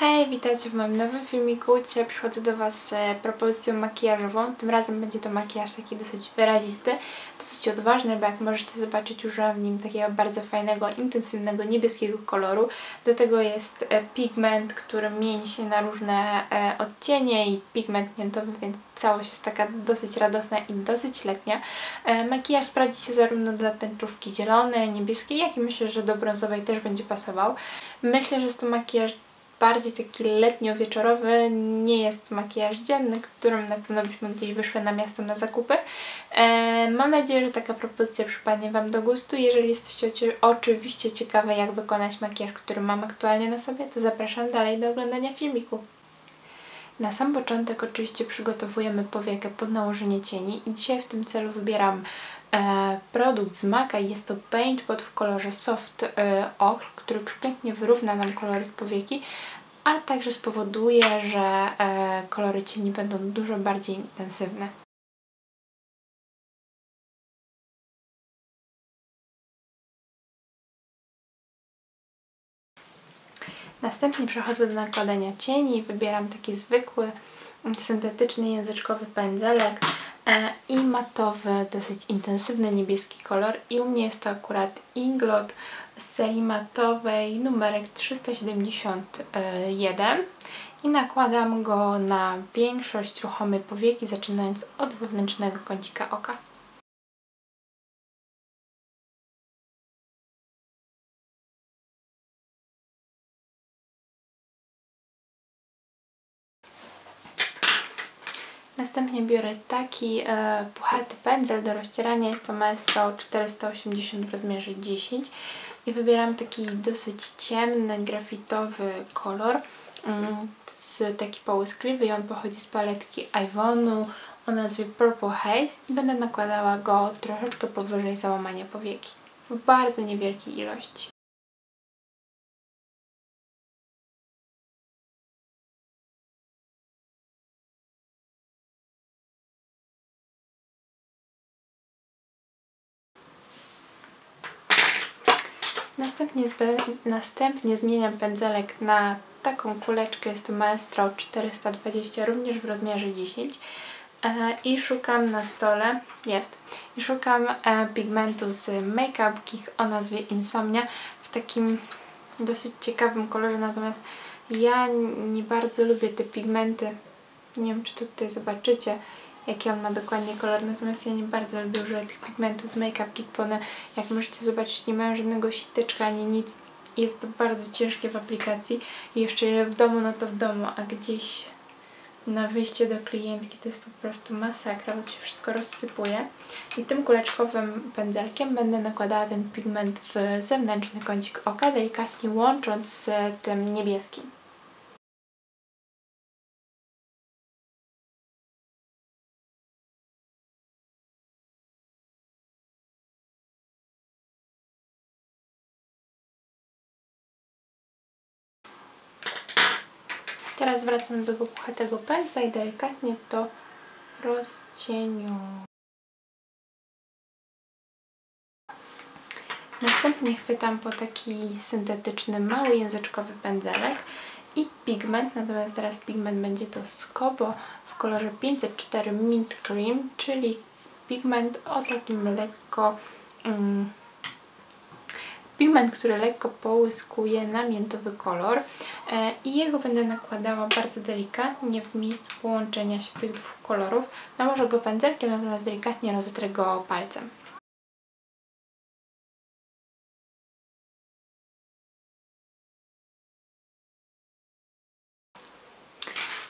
Hej, witajcie w moim nowym filmiku. Dzisiaj przychodzę do Was z propozycją makijażową. Tym razem będzie to makijaż taki dosyć wyrazisty, dosyć odważny, bo jak możecie zobaczyć użyłam w nim takiego bardzo fajnego, intensywnego niebieskiego koloru. Do tego jest e, pigment, który mieni się na różne e, odcienie i pigment miętowy, więc całość jest taka dosyć radosna i dosyć letnia. E, makijaż sprawdzi się zarówno dla tęczówki zielonej, niebieskiej, jak i myślę, że do brązowej też będzie pasował. Myślę, że jest to makijaż bardziej taki letnio-wieczorowy, nie jest makijaż dzienny, którym na pewno byśmy gdzieś wyszły na miasto na zakupy. E, mam nadzieję, że taka propozycja przypadnie Wam do gustu. Jeżeli jesteście oczywiście ciekawe, jak wykonać makijaż, który mam aktualnie na sobie, to zapraszam dalej do oglądania filmiku. Na sam początek oczywiście przygotowujemy powiekę pod nałożenie cieni i dzisiaj w tym celu wybieram e, produkt z MACA. Jest to Paint Pot w kolorze Soft e, Ochr, który przepięknie wyrówna nam kolory powieki, a także spowoduje, że e, kolory cieni będą dużo bardziej intensywne. Następnie przechodzę do nakładania cieni. Wybieram taki zwykły, syntetyczny, języczkowy pędzelek i matowy, dosyć intensywny niebieski kolor. I u mnie jest to akurat Inglot z serii matowej numerek 371 i nakładam go na większość ruchomej powieki, zaczynając od wewnętrznego kącika oka. Następnie biorę taki e, puchaty pędzel do rozcierania, jest to Maestro 480 w rozmiarze 10 i wybieram taki dosyć ciemny, grafitowy kolor, mm, taki połyskliwy i on pochodzi z paletki Ivonu o nazwie Purple Haze. I będę nakładała go troszeczkę powyżej załamania powieki w bardzo niewielkiej ilości. Następnie, następnie zmieniam pędzelek na taką kuleczkę, jest to Maestro 420, również w rozmiarze 10 e, i szukam na stole, jest, i szukam e, pigmentu z Makeup Geek o nazwie Insomnia w takim dosyć ciekawym kolorze, natomiast ja nie bardzo lubię te pigmenty, nie wiem czy tutaj zobaczycie, jaki on ma dokładnie kolor, natomiast ja nie bardzo lubię używać tych pigmentów z Make Up Kit, one, jak możecie zobaczyć, nie mają żadnego siteczka ani nic. Jest to bardzo ciężkie w aplikacji i jeszcze ile w domu, no to w domu, a gdzieś na wyjście do klientki to jest po prostu masakra, bo się wszystko rozsypuje. I tym kuleczkowym pędzelkiem będę nakładała ten pigment w zewnętrzny kącik oka, delikatnie łącząc z tym niebieskim. Teraz wracam do tego puchatego pędzla i delikatnie to rozcieniu. Następnie chwytam po taki syntetyczny, mały języczkowy pędzelek i pigment, natomiast teraz pigment będzie to Skobo w kolorze 504 Mint Cream, czyli pigment o takim lekko mm, pigment, który lekko połyskuje na miętowy kolor e, i jego będę nakładała bardzo delikatnie w miejscu połączenia się tych dwóch kolorów. Nałożę go pędzelkiem, natomiast delikatnie rozetrę go palcem.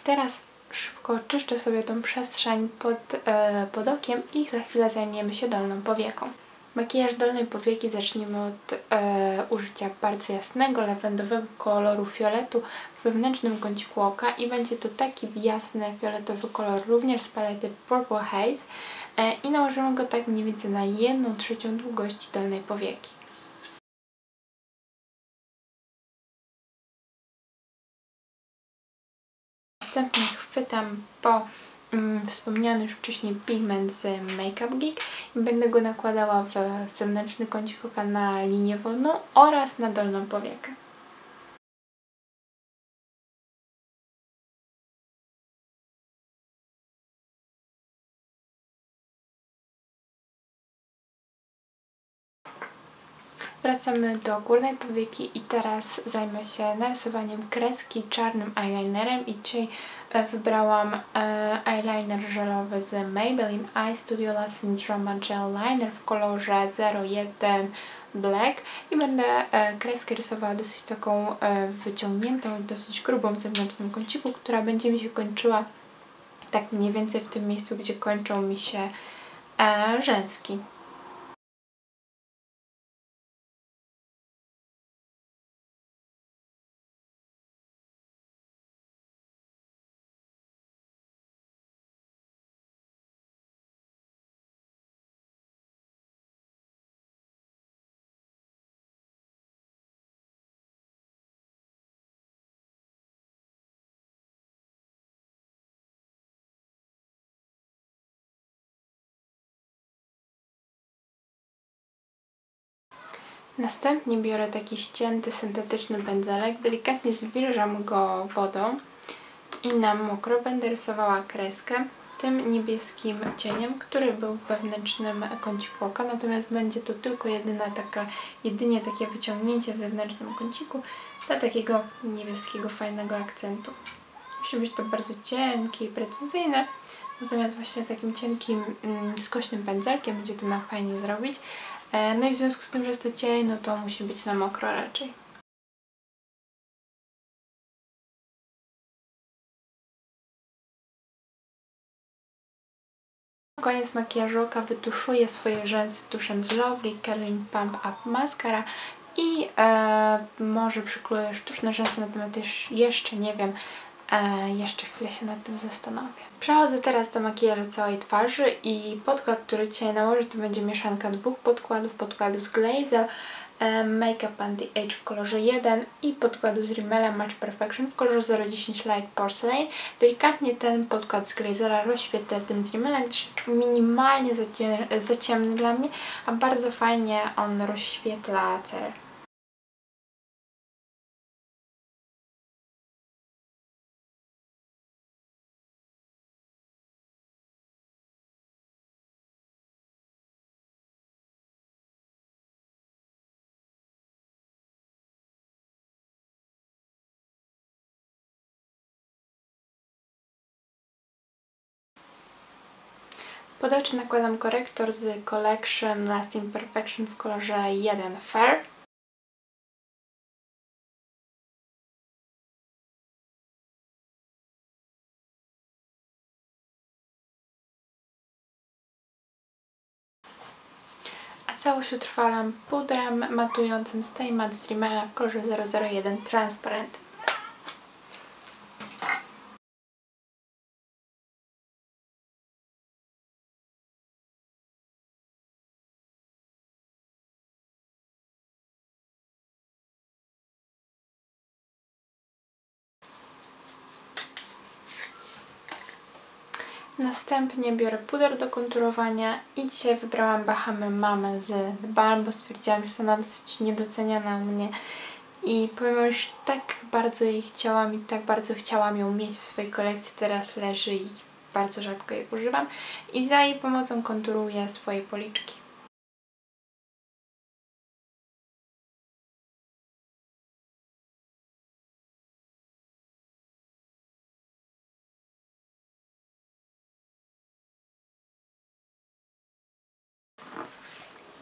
Teraz szybko oczyszczę sobie tą przestrzeń pod, e, pod okiem i za chwilę zajmiemy się dolną powieką. Makijaż dolnej powieki zaczniemy od e, użycia bardzo jasnego, lawendowego koloru fioletu w wewnętrznym kąciku oka i będzie to taki jasny fioletowy kolor również z palety Purple Haze e, i nałożymy go tak mniej więcej na 1 trzecią długości dolnej powieki. Następnie chwytam po wspomniany już wcześniej pigment z Makeup Geek i będę go nakładała w zewnętrzny kącik oka na linię wodną oraz na dolną powiekę. Wracamy do górnej powieki i teraz zajmę się narysowaniem kreski czarnym eyelinerem i dzisiaj e, wybrałam e, eyeliner żelowy z Maybelline Eye Studio La Syndroma Gel Liner w kolorze 01 Black i będę e, kreskę rysowała dosyć taką wyciągniętą, dosyć grubą w zewnętrznym kąciku, która będzie mi się kończyła tak mniej więcej w tym miejscu, gdzie kończą mi się rzęski. Następnie biorę taki ścięty, syntetyczny pędzelek, delikatnie zwilżam go wodą i na mokro będę rysowała kreskę tym niebieskim cieniem, który był w wewnętrznym kąciku oka, natomiast będzie to tylko jedyna taka, jedynie takie wyciągnięcie w zewnętrznym kąciku dla takiego niebieskiego, fajnego akcentu. Musi być to bardzo cienkie i precyzyjne, natomiast właśnie takim cienkim, mm, skośnym pędzelkiem będzie to nam fajnie zrobić. E, no i w związku z tym, że jest to cień, no to musi być na mokro raczej. koniec makijażu oka wytuszuję swoje rzęsy tuszem z Lovely Curling Pump Up Mascara i e, może przykleję sztuczne rzęsy, natomiast jeszcze nie wiem, E, jeszcze chwilę się nad tym zastanowię. Przechodzę teraz do makijażu całej twarzy i podkład, który dzisiaj nałożę, to będzie mieszanka dwóch podkładów, podkładu z Glaze, e, Makeup Anti-Age w kolorze 1 i podkładu z Rimmela Match Perfection w kolorze 010 Light Porcelain. Delikatnie ten podkład z Glazera rozświetlę tym z Rimmela, gdyż jest minimalnie za ciemny dla mnie, a bardzo fajnie on rozświetla cerę. Pod oczy nakładam korektor z Collection Lasting Perfection w kolorze 1 Fair. A całość utrwalam pudrem matującym Stay Matte z Rimmela w kolorze 001 Transparent. Następnie biorę puder do konturowania i dzisiaj wybrałam Bahamę Mamę z Balm, bo stwierdziłam, że jest ona dosyć niedoceniana u mnie i powiem że tak bardzo jej chciałam i tak bardzo chciałam ją mieć w swojej kolekcji, teraz leży i bardzo rzadko jej używam i za jej pomocą konturuję swoje policzki.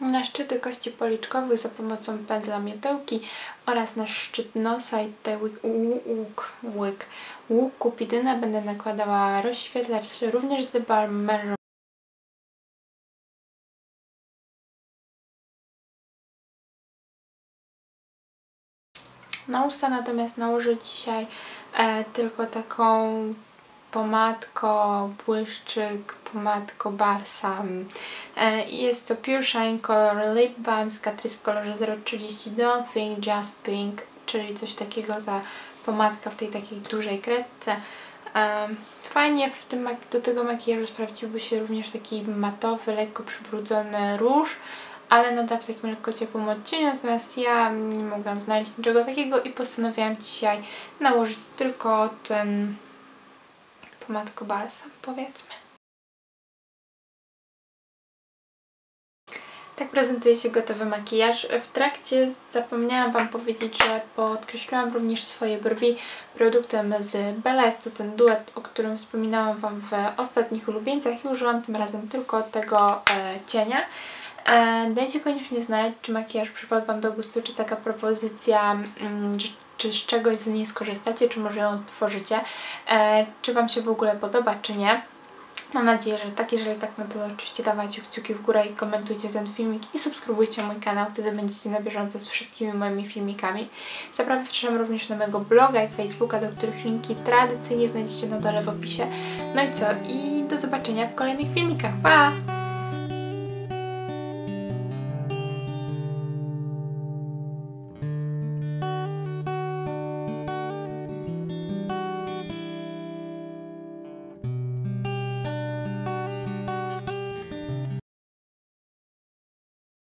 Na szczyty kości policzkowych za pomocą pędzla miotełki oraz na szczyt nosa i tutaj łuk, łuk, łyk, łuk kupidynę będę nakładała rozświetlacz również z The Balm Na usta natomiast nałożę dzisiaj e, tylko taką pomadko błyszczyk, pomadko balsam. E, jest to Pure Shine Color Lip Balm z Catrice w kolorze 030 Don't Think Just Pink, czyli coś takiego, ta pomadka w tej takiej dużej kredce. E, fajnie w tym, do tego makijażu sprawdziłby się również taki matowy, lekko przybrudzony róż, ale nadal w takim lekko ciepłym odcieniu, natomiast ja nie mogłam znaleźć niczego takiego i postanowiłam dzisiaj nałożyć tylko ten pomadko balsam, powiedzmy. Tak prezentuje się gotowy makijaż. W trakcie zapomniałam Wam powiedzieć, że podkreśliłam również swoje brwi produktem z Bella. Jest to ten duet, o którym wspominałam Wam w ostatnich ulubieńcach i użyłam tym razem tylko tego e, cienia. E, dajcie koniecznie znać, czy makijaż przypadł Wam do gustu, czy taka propozycja, mm, czy, z czegoś z niej skorzystacie, czy może ją tworzycie, e, czy Wam się w ogóle podoba, czy nie. Mam nadzieję, że tak, jeżeli tak, no to oczywiście dawajcie kciuki w górę i komentujcie ten filmik i subskrybujcie mój kanał, wtedy będziecie na bieżąco z wszystkimi moimi filmikami. Zapraszam również na mojego bloga i Facebooka, do których linki tradycyjnie znajdziecie na dole w opisie. No i co? I do zobaczenia w kolejnych filmikach. Pa!